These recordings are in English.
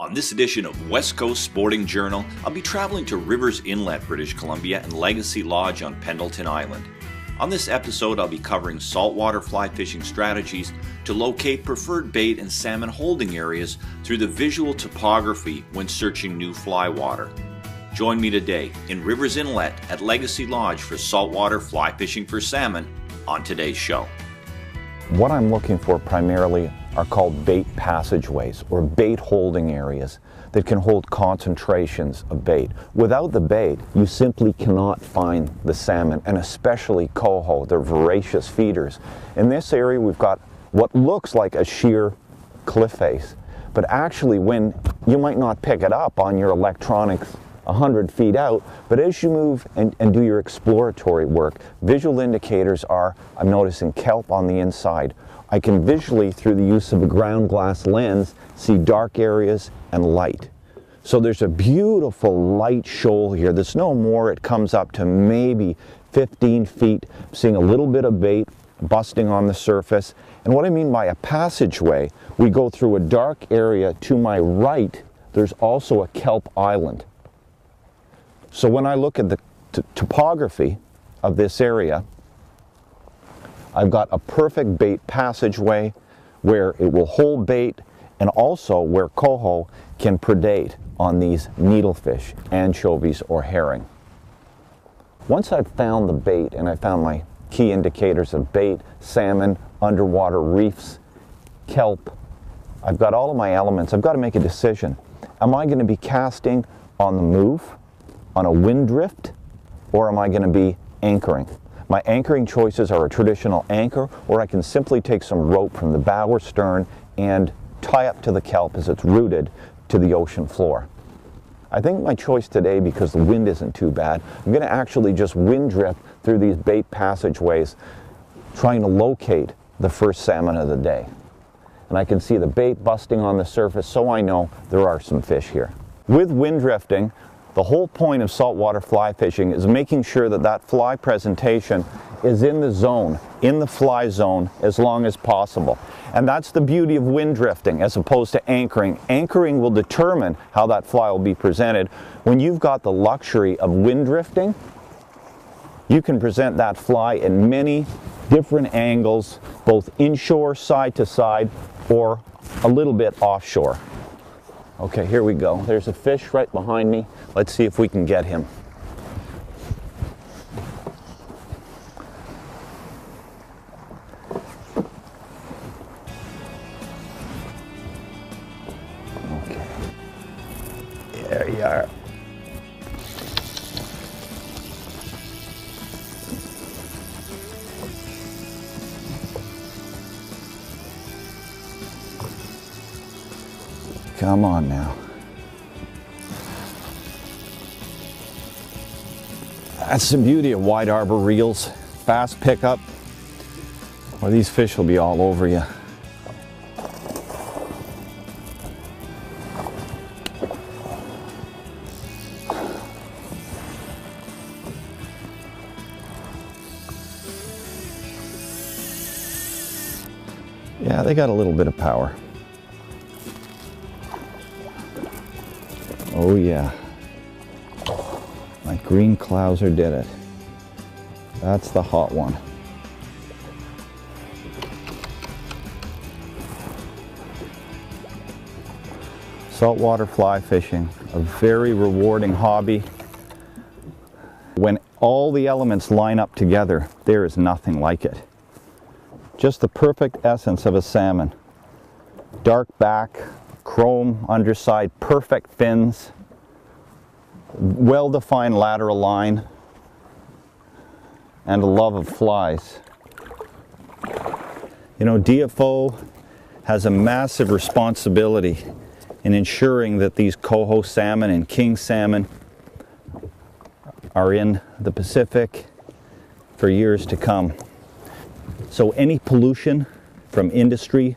On this edition of West Coast Sporting Journal, I'll be traveling to Rivers Inlet, British Columbia, and Legacy Lodge on Pendleton Island. On this episode, I'll be covering saltwater fly fishing strategies to locate preferred bait and salmon holding areas through the visual topography when searching new fly water. Join me today in Rivers Inlet at Legacy Lodge for saltwater fly fishing for salmon on today's show. What I'm looking for primarily are called bait passageways or bait holding areas that can hold concentrations of bait. Without the bait, you simply cannot find the salmon, and especially coho. They're voracious feeders. In this area, we've got what looks like a sheer cliff face, but actually when you might not pick it up on your electronics 100 feet out, but as you move and, and do your exploratory work, visual indicators are, I'm noticing kelp on the inside, I can visually, through the use of a ground glass lens, see dark areas and light. So there's a beautiful light shoal here. There's no more. It comes up to maybe 15 feet. Seeing a little bit of bait busting on the surface. And what I mean by a passageway, we go through a dark area to my right. There's also a kelp island. So when I look at the topography of this area, I've got a perfect bait passageway where it will hold bait and also where coho can predate on these needlefish, anchovies, or herring. Once I've found the bait and I found my key indicators of bait, salmon, underwater reefs, kelp, I've got all of my elements. I've got to make a decision. Am I going to be casting on the move, on a wind drift, or am I going to be anchoring? My anchoring choices are a traditional anchor, or I can simply take some rope from the bow or stern and tie up to the kelp as it's rooted to the ocean floor. I think my choice today, because the wind isn't too bad, I'm going to actually just wind drift through these bait passageways, trying to locate the first salmon of the day. And I can see the bait busting on the surface, so I know there are some fish here. With wind drifting, the whole point of saltwater fly fishing is making sure that that fly presentation is in the zone, in the fly zone as long as possible. And that's the beauty of wind drifting as opposed to anchoring. Anchoring will determine how that fly will be presented. When you've got the luxury of wind drifting, you can present that fly in many different angles, both inshore, side to side, or a little bit offshore. Okay, here we go. There's a fish right behind me. Let's see if we can get him. Okay. There you are. Come on now. That's the beauty of wide arbor reels. Fast pickup, or these fish will be all over you. Yeah, they got a little bit of power. Oh yeah. My green clouser did it. That's the hot one. Saltwater fly fishing, a very rewarding hobby. When all the elements line up together, there is nothing like it. Just the perfect essence of a salmon. Dark back, chrome underside, perfect fins, well-defined lateral line, and a love of flies. You know, DFO has a massive responsibility in ensuring that these coho salmon and king salmon are in the Pacific for years to come. So any pollution from industry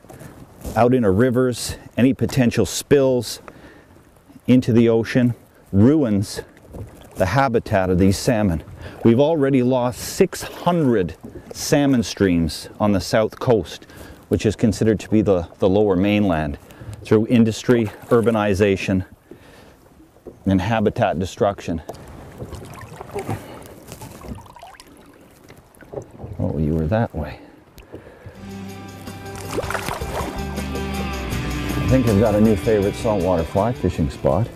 out in our rivers, any potential spills into the ocean ruins the habitat of these salmon. We've already lost 600 salmon streams on the south coast, which is considered to be the, the lower mainland. through industry, urbanization, and habitat destruction. Oh, you were that way. I think I've got a new favorite saltwater fly fishing spot.